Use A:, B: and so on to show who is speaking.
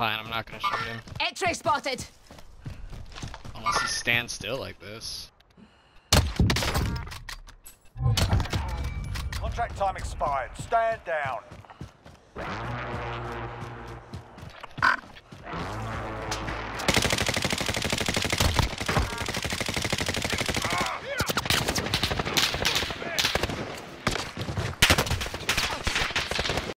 A: behind. I'm not gonna shoot him.
B: X-ray spotted.
A: Unless he stands still like this.
C: Contract time expired. Stand down.